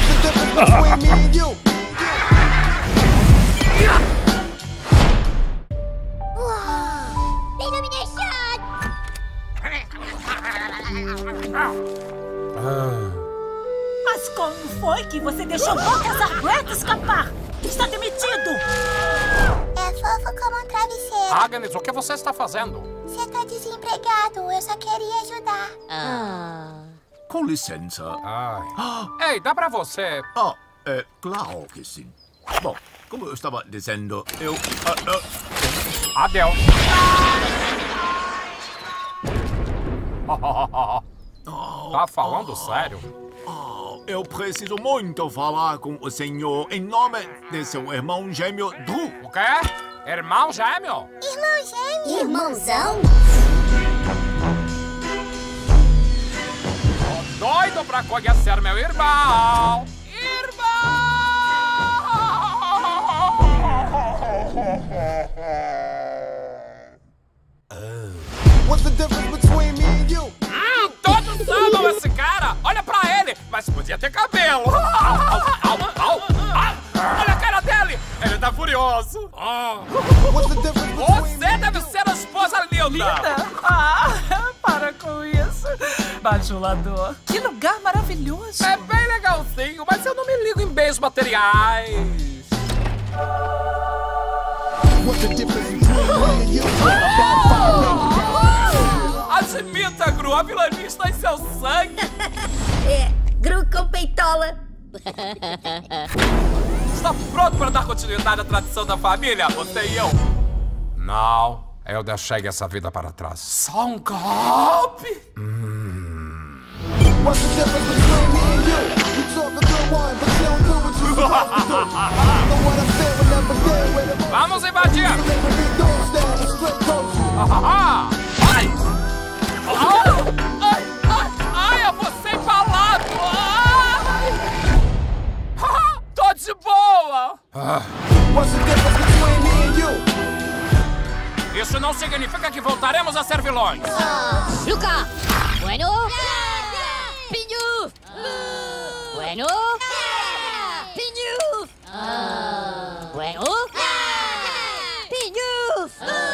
Mas como foi que você deixou Baltazar Brett escapar? Está demitido! É fofo como um travesseiro. Agnes, o que você está fazendo? Você tá desempregado, eu só queria ajudar. Com licença. Ai. Ei, dá pra você. Ah, é claro que sim. Bom, como eu estava dizendo, eu. ah, ah, Adeus. Tá falando sério? ah, eu preciso muito falar com o senhor em nome de seu irmão gêmeo Drew. O quê? Irmão gêmeo? Irmão gêmeo? Irmãozão? Pra conhecer meu irmão! What's the difference between me and you? Hum, todos amam esse cara! Olha pra ele! Mas podia ter cabelo! Olha a cara dele! Ele tá furioso! What's the difference between Você deve ser a esposa linda! Linda? Bajulador. Que lugar maravilhoso. É bem legalzinho, mas eu não me ligo em bens materiais. What's the difference between me and you? Admita, Gru, a vilania está em seu sangue! É, Gru com peitola. Está pronto para dar continuidade à tradição da família, você e eu? Não, eu deixei essa vida para trás. Só um golpe! What's the difference between me and you? You talk a good one, but you don't do what you're supposed to do. You know what I'm saying? We're never there with it. Vamos invadir! Ah, ai! Ai, ai, ai, eu vou ser embalado! Ai! Ah, Tô de boa! What's the difference between me and you? Isso não significa que voltaremos a ser vilões. Luca. Bueno. Bueno. Ah. Piñuf. Bueno. Ah. Piñuf.